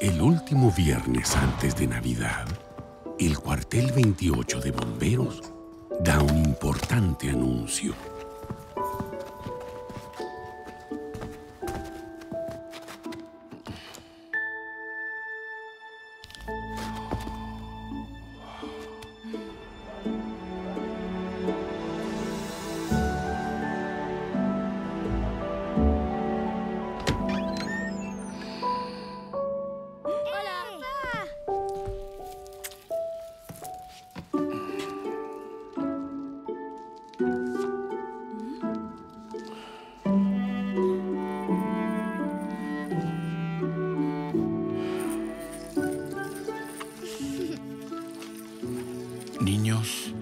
El último viernes antes de Navidad, el cuartel 28 de bomberos da un importante anuncio. Niños,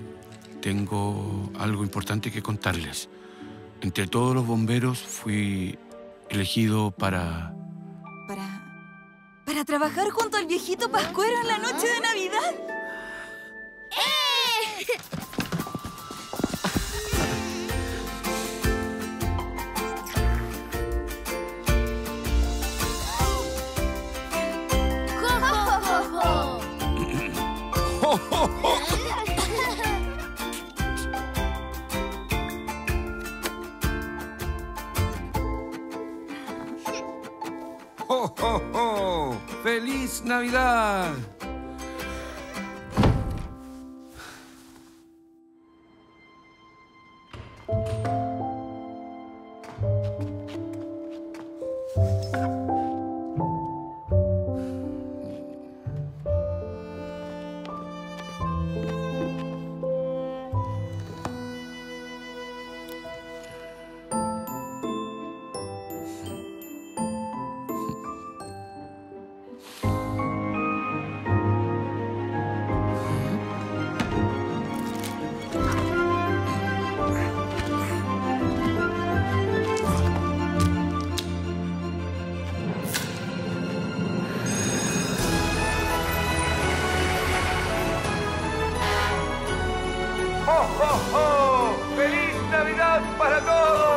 tengo algo importante que contarles. Entre todos los bomberos fui elegido para... ¿Para... para trabajar junto al viejito Pascuero en la noche de Navidad? ¡Oh, oh, oh! ¡Feliz Navidad! ¡Oh, oh, oh! ¡Feliz Navidad para todos!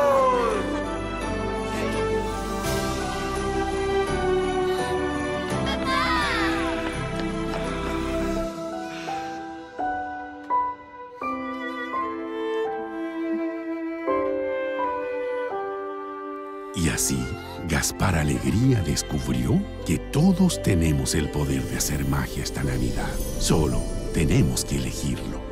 Y así, Gaspar Alegría descubrió que todos tenemos el poder de hacer magia esta Navidad. Solo tenemos que elegirlo.